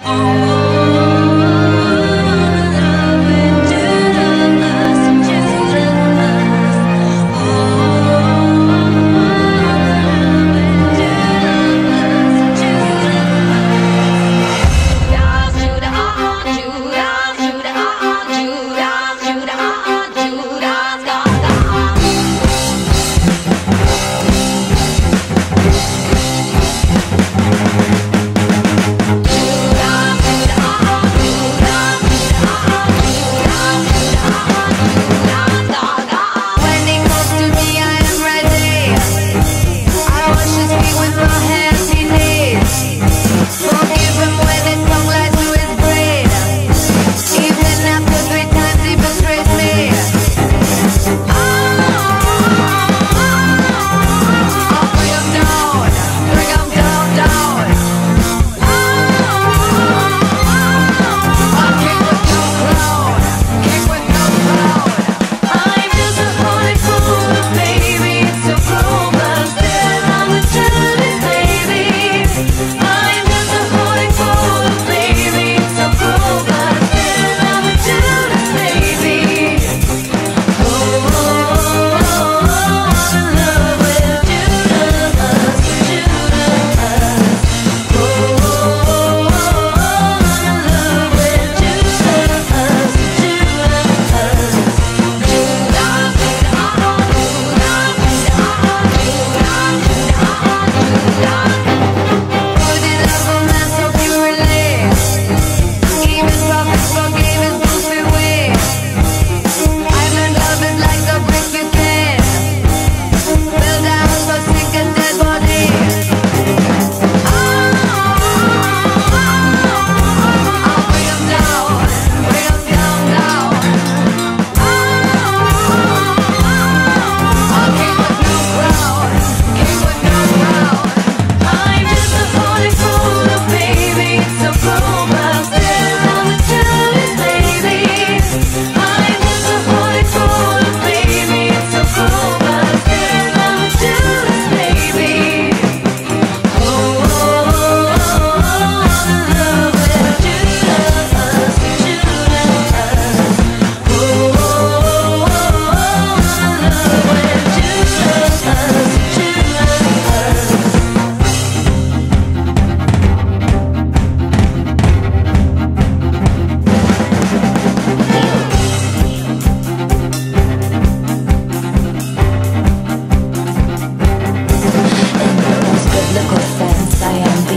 Oh.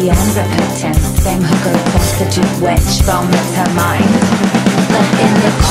beyond repentance Same hooker prostitute wench from her mind. But in the